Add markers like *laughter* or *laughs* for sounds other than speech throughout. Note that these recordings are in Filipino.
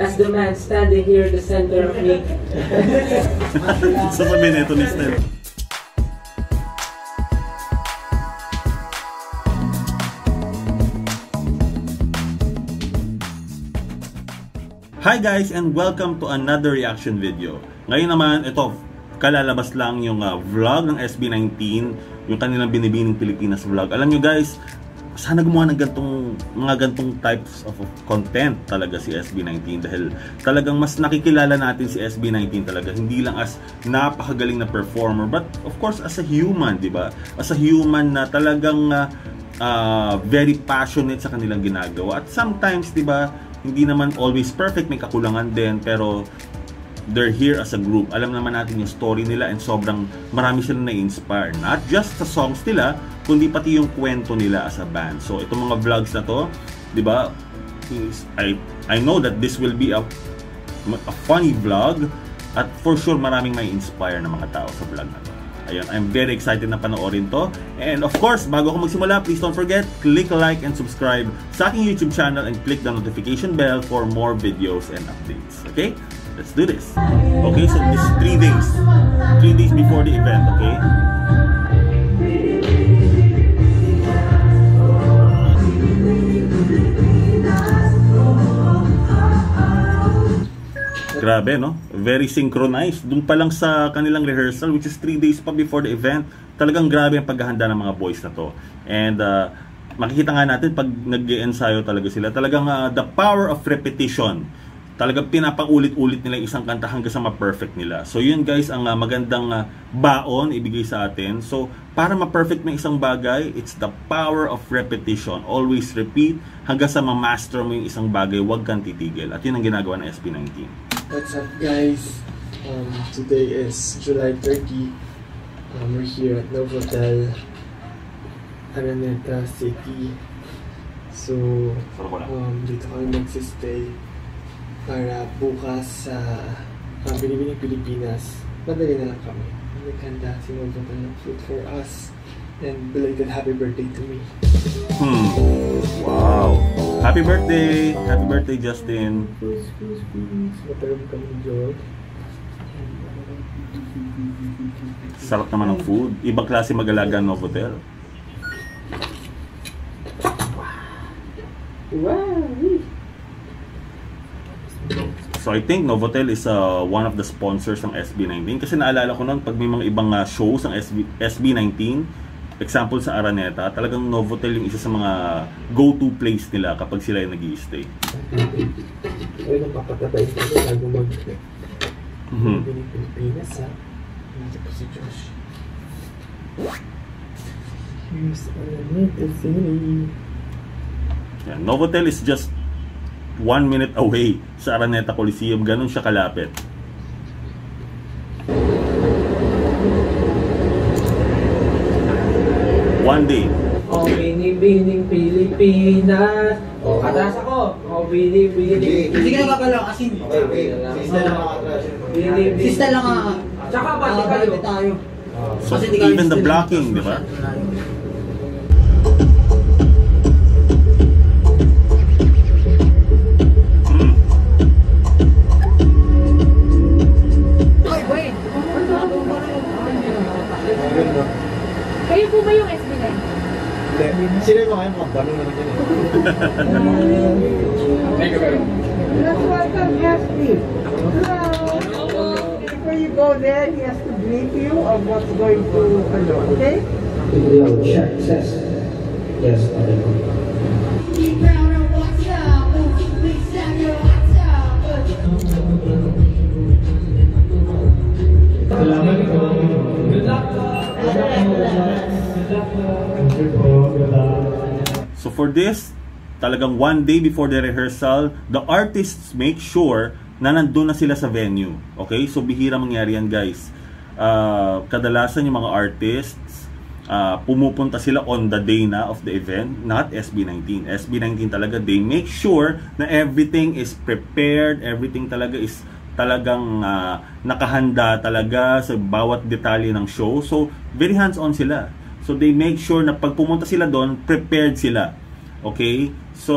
as the man standing here in the center of me. *laughs* Sa mabineto ni Stel. Hi guys and welcome to another reaction video. Ngayon naman, ito, kalalabas lang yung uh, vlog ng SB19, yung kanilang binibining Pilipinas vlog. Alam nyo guys, sana gumawa ng gantong, mga gantong types of content talaga si SB19 dahil talagang mas nakikilala natin si SB19 talaga hindi lang as napakagaling na performer but of course as a human, di ba? As a human na talagang uh, uh, very passionate sa kanilang ginagawa at sometimes, di ba, hindi naman always perfect, may kakulangan din, pero they're here as a group. Alam naman natin yung story nila and sobrang marami silang na-inspire. Not just sa songs nila, kundi pati yung kwento nila as a band. So, itong mga vlogs na to, di ba, I, I know that this will be a, a funny vlog at for sure maraming may inspire na mga tao sa vlog na to. Ayun, I'm very excited na panoorin to. And of course, bago ako magsimula, please don't forget, click like and subscribe sa aking YouTube channel and click the notification bell for more videos and updates. Okay? Let's do this. Okay, so this is 3 days. 3 days before the event, okay? Grabe, no? Very synchronized. Doon pa lang sa kanilang rehearsal, which is 3 days pa before the event, talagang grabe ang paghahanda ng mga boys na to. And uh, makikita nga natin pag nag ensayo talaga sila, talagang uh, the power of repetition. Talagang pinapaulit-ulit nila isang kanta hanggang sa ma-perfect nila. So yun guys, ang uh, magandang uh, baon ibigay sa atin. So para ma-perfect mo isang bagay, it's the power of repetition. Always repeat hanggang sa ma-master mo yung isang bagay, huwag kang titigil. At yun ang ginagawa ng SP19. What's up guys? Um, today is July 30. Um, we're here at Novotel, Araneta City. So, um, dito kami magsistay para bukas sa uh, Binibining Pilipinas. Madali na lang kami. Naghanda si Novotel ng food for us. And belated happy birthday to me. Hmm. Wow. Happy birthday! Happy birthday, Justin! Squeeze. Mataram kami George. Sarap naman ng food. Ibang klase mag-alaga ng Novotel. Wow! So I think Novotel is uh, one of the sponsors ng SB19 kasi naalala ko noon pag may mga ibang uh, shows ng SB, SB19 example sa Araneta, talagang Novotel yung isa sa mga go-to place nila kapag sila yung nag stay Ay, napapatabay sa ito bago mag mm-hmm. Pilipinas ha. Nandito po si Josh. Here's Araneta City. Yeah, Novotel is just one minute away sa Araneta Coliseum. Ganun siya kalapit. One day. O binibining Pilipinas. O atras ako. O binibining Hindi ka nakakalaw kasi Okay, okay. Sista lang ang atras. Binibining. Sista lang ang Tsaka pati Ah, kayo. tayo. So Kasi di ka even the blocking, di ba? Yung mga mga balo naman yan eh. Let's welcome Esty. Hello. Before you go there, he has to brief you of what's going to, ano, okay? check test. Yes, okay. Salamat po. Good luck po. Thank you po. Good luck. So for this, talagang one day before the rehearsal, the artists make sure na nandun na sila sa venue. Okay? So bihira mangyari yan guys. Uh, kadalasan yung mga artists, uh, pumupunta sila on the day na of the event, not SB19. SB19 talaga, they make sure na everything is prepared, everything talaga is talagang uh, nakahanda talaga sa bawat detalye ng show. So, very hands-on sila. So, they make sure na pag pumunta sila doon, prepared sila. Okay? So,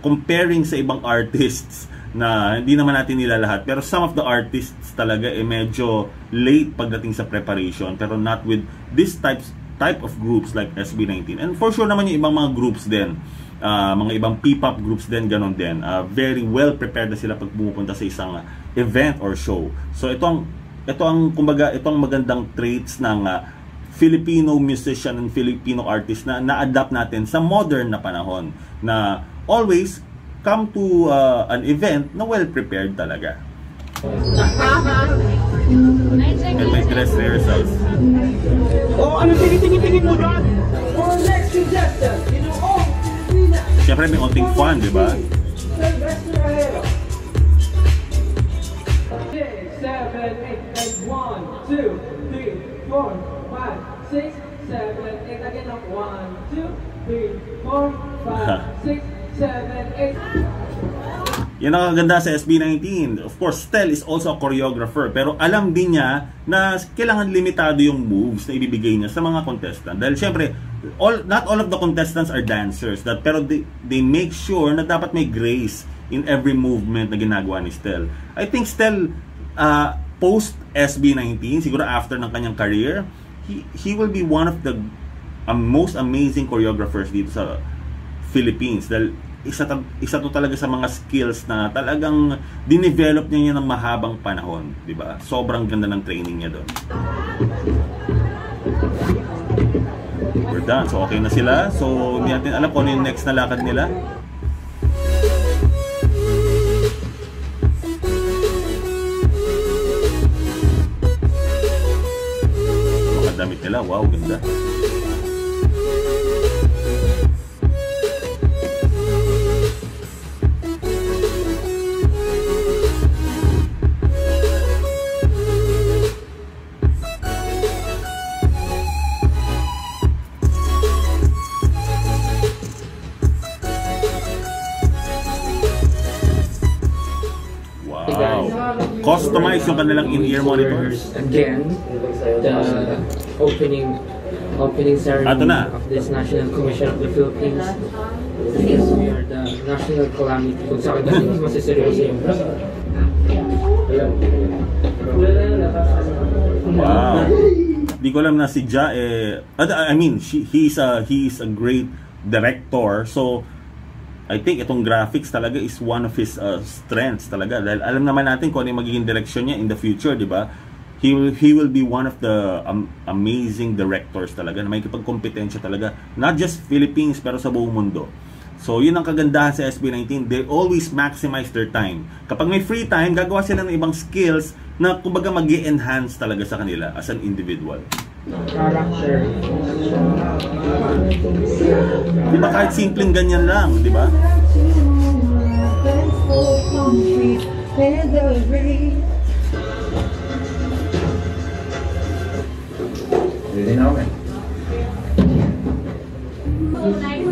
comparing sa ibang *laughs* artists na hindi naman natin nila lahat. Pero some of the artists talaga eh medyo late pagdating sa preparation. Pero not with this types type of groups like SB19 and for sure naman yung ibang mga groups din. Uh, mga ibang P-pop groups din ganon din. Uh, very well prepared na sila pag pumupunta sa isang event or show. So ito ang ito ang kumbaga itong magandang traits ng uh, Filipino musician and Filipino artist na na-adapt natin sa modern na panahon na always come to uh, an event na well prepared talaga. And may dress rehearsals. Oh, ano tingin-tingin mo doon? For next contestant, you know, oh, Siyempre may onting fun, di ba? Six, seven, eight, and one, two, three, four, six, seven, eight. Again, up. one, two, three, four, five, *laughs* six, seven, eight. Yan ang ganda sa SB19. Of course, Stel is also a choreographer. Pero alam din niya na kailangan limitado yung moves na ibibigay niya sa mga contestant. Dahil syempre, all, not all of the contestants are dancers. That, pero they, they make sure na dapat may grace in every movement na ginagawa ni Stel. I think Stel, uh, post SB19, siguro after ng kanyang career, he, he will be one of the um, most amazing choreographers dito sa Philippines. Dahil isa, ta- isa to talaga sa mga skills na talagang dinevelop niya yan ng mahabang panahon, di ba? Sobrang ganda ng training niya doon. We're done. So okay na sila. So hindi natin alam kung ano yung next na lakad nila. Damit nila. Wow, ganda. Wow. Customize yung kanilang in-ear monitors. Again, the opening opening ceremony of this National Commission of the Philippines. Yes, we are the national calamity. Kung sa akin, mas masiseryoso yung Wow. Di ko alam na si Ja eh I mean, she, he's a he's a great director. So I think itong graphics talaga is one of his uh, strengths talaga dahil alam naman natin kung ano yung magiging direction niya in the future, di ba? He will, he will be one of the um, amazing directors talaga na may kipagkompetensya talaga not just Philippines pero sa buong mundo. So, yun ang kagandahan sa SB19. They always maximize their time. Kapag may free time, gagawa sila ng ibang skills na kumbaga mag enhance talaga sa kanila as an individual. character. Di ba kahit simpleng ganyan lang, di ba?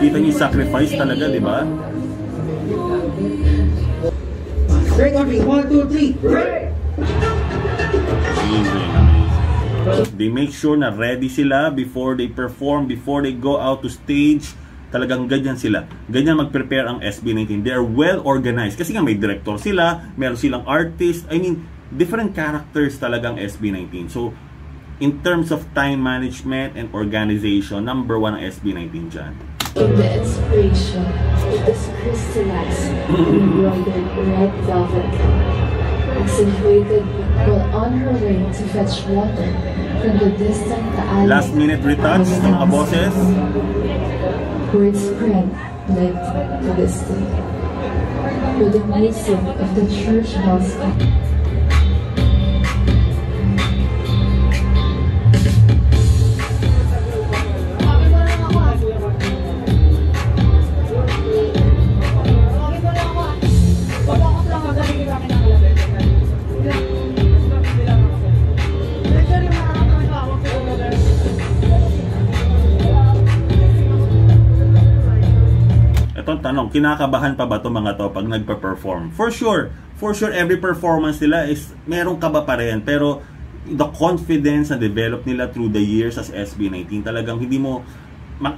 Kita niyo yung sacrifice talaga, di ba? Straight on me, one, two, three, break! Amazing, amazing. They make sure na ready sila before they perform, before they go out to stage. Talagang ganyan sila. Ganyan mag-prepare ang SB19. They are well organized. Kasi nga may director sila, meron silang artist. I mean, different characters talagang SB19. So, in terms of time management and organization, number one ang SB19 dyan. In the inspiration, it is crystallized embroidered red velvet accentuated while on her way to fetch water from the distant Taal. Last minute retouch ng. Where it spread light to this day. With the music of the church bells Itong tanong, kinakabahan pa ba to mga to pag nagpa-perform? For sure, for sure every performance nila is merong kaba pa rin pero the confidence na develop nila through the years as SB19 talagang hindi mo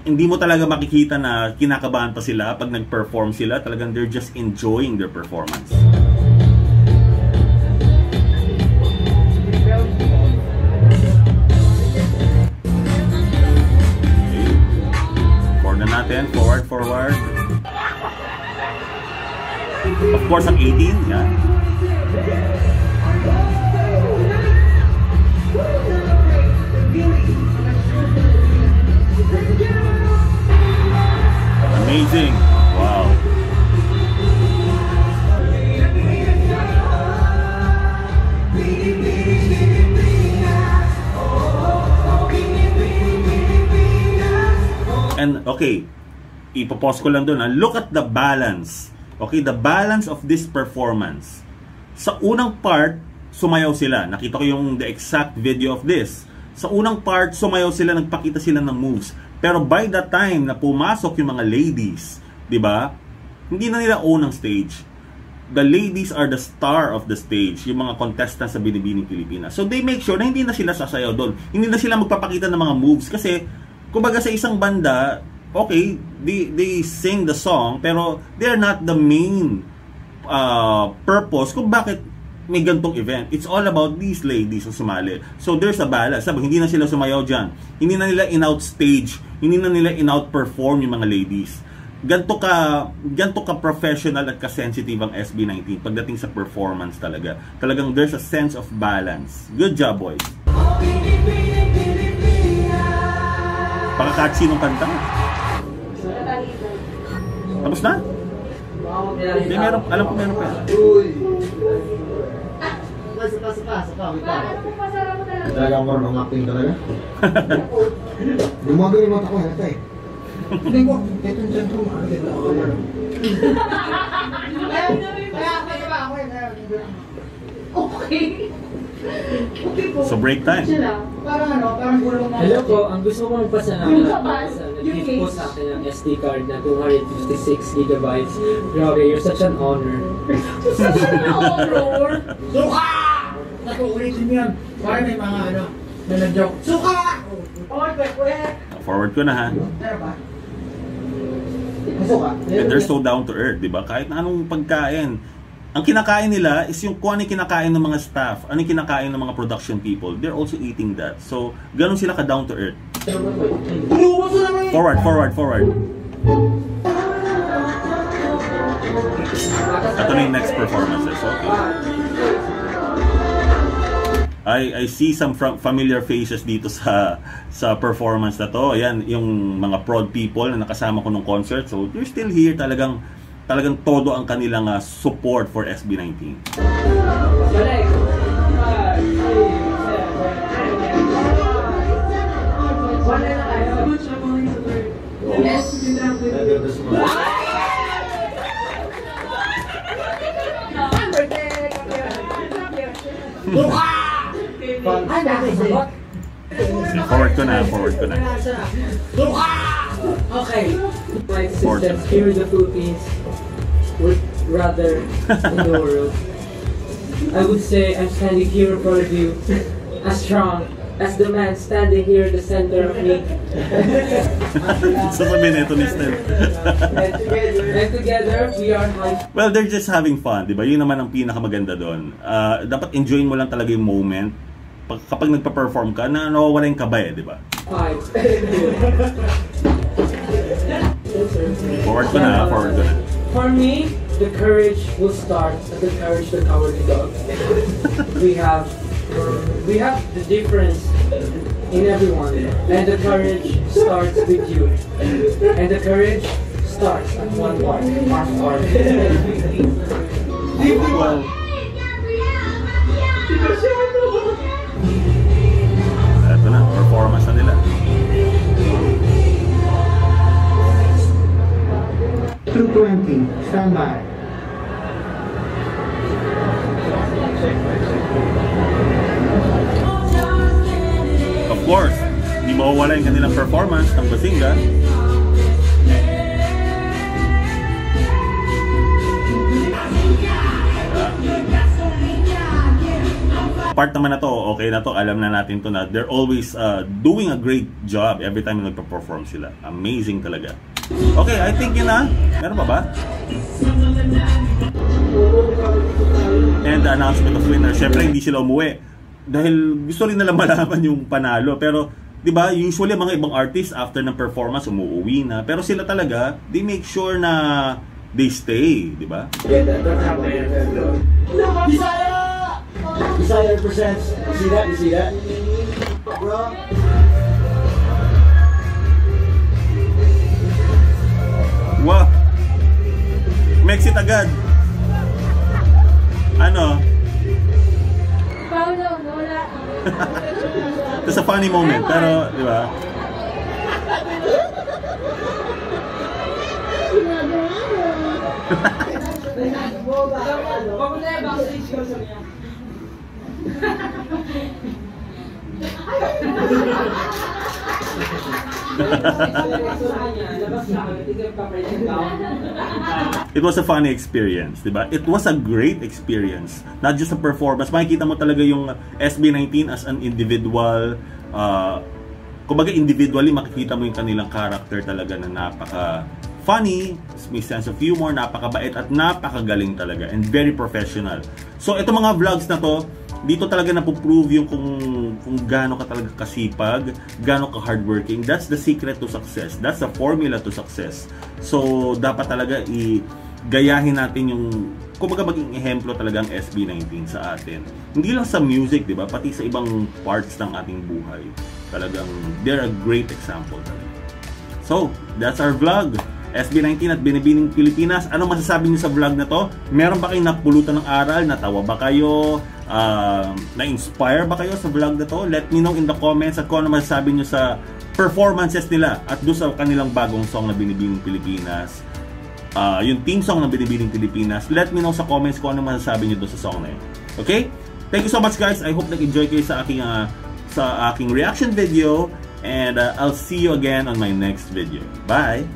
hindi mo talaga makikita na kinakabahan pa sila pag nag-perform sila talagang they're just enjoying their performance okay. Forward natin, forward, forward. Yan. Amazing. Wow. And okay, ipopost ko lang doon. ah. Look at the balance. Okay, the balance of this performance. Sa unang part, sumayaw sila. Nakita ko yung the exact video of this. Sa unang part, sumayaw sila, nagpakita sila ng moves. Pero by the time na pumasok yung mga ladies, 'di ba? Hindi na nila own ang stage. The ladies are the star of the stage, yung mga contestants sa Binibining Pilipinas. So they make sure na hindi na sila sasayaw doon. Hindi na sila magpapakita ng mga moves kasi kumbaga sa isang banda, okay, they, they sing the song pero they're not the main uh, purpose kung bakit may gantong event. It's all about these ladies na sumali. So there's a balance. Sabi, hindi na sila sumayaw dyan. Hindi na nila in-outstage. Hindi na nila in-outperform yung mga ladies. Ganto ka, ganto ka professional at ka-sensitive ang SB19 pagdating sa performance talaga. Talagang there's a sense of balance. Good job, boys. Pakakatsi ng kanta. Tapos na? Hindi, meron, alam ko meron pa. yan. Talaga ako marunong acting talaga. *laughs* Gumagano yung mata ko, halata eh. Hindi ko, ito yung makakita ako. Okay. Okay po. So break time. Ano. Hello po, ang gusto ko magpasalamat Yung nag-gift po sa akin ng SD card na 256 gigabytes. Grabe, you're such an honor. Horror. Suka! Naku, ulitin mo yan. Parang may mga ano, na nag-joke. Suka! Okay, pwede, pwede. Forward ko na ha. Meron ba? Suka? And they're so down to earth, di ba? Kahit na anong pagkain. Ang kinakain nila is yung kung ano yung kinakain ng mga staff, ano yung kinakain ng mga production people. They're also eating that. So, ganun sila ka down to earth. Naman Forward, forward, forward. Ito na yung next performances. Okay. I I see some familiar faces dito sa sa performance na to. Ayan, yung mga prod people na nakasama ko nung concert. So, they're still here talagang talagang todo ang kanilang ah, support for SB19. Nakasagot. Forward ko na, forward ko na. Okay. My sisters here in the Philippines, would rather in the world. I would say I'm standing here in front of you, as strong as the man standing here in the center of me. so, sabihin ito ni Stel. And together, we are high. Well, they're just having fun, di ba? Yun naman ang pinakamaganda doon. Ah, dapat enjoyin mo lang talaga yung moment. Pag, kapag nagpa-perform ka, na nawawala yung kaba eh, di ba? Five. Forward ko na, forward ko na. For me, the courage will start at the courage the cowardly dog. we have we have the difference in everyone, and the courage starts with you. And the courage starts at one part, our part. Well, eto na, performance na nila. True 20, stand by. Course, hindi mawawala yung kanilang performance ng Basinga. Part naman na to, okay na to, alam na natin to na they're always uh, doing a great job every time nagpa-perform sila. Amazing talaga. Okay, I think yun na. Meron pa ba? And the announcement of winner. Siyempre, hindi sila umuwi. Dahil gusto rin nila *laughs* malaman yung panalo. Pero, di ba, usually mga ibang artists after ng performance, umuwi na. Pero sila talaga, they make sure na they stay, di ba? Presents. You see that? You see that? Bro. Wow! Mexit agad! Ano? Wala. *laughs* It's a funny moment, pero, di ba? Na yung *laughs* It was a funny experience, di ba? It was a great experience. Not just a performance. Makikita mo talaga yung SB19 as an individual. Uh, kumbaga individually, makikita mo yung kanilang character talaga na napaka funny, may sense of humor, napakabait at napakagaling talaga and very professional. So, ito mga vlogs na to, dito talaga napoprove yung kung, kung gaano ka talaga kasipag, gaano ka hardworking. That's the secret to success. That's the formula to success. So, dapat talaga i gayahin natin yung kumbaga maging ehemplo talaga ang SB19 sa atin. Hindi lang sa music, di ba? Pati sa ibang parts ng ating buhay. Talagang, they're a great example talaga. So, that's our vlog. SB19 at Binibining Pilipinas. Ano masasabi niyo sa vlog na to? Meron ba kayong napulutan ng aral? Natawa ba kayo? Uh, na-inspire ba kayo sa vlog na to? Let me know in the comments at kung ano masasabi niyo sa performances nila at doon sa kanilang bagong song na Binibining Pilipinas. Uh, yung team song ng Binibining Pilipinas. Let me know sa comments kung ano masasabi niyo doon sa song na yun. Okay? Thank you so much guys. I hope nag-enjoy kayo sa aking uh, sa aking reaction video and uh, I'll see you again on my next video. Bye!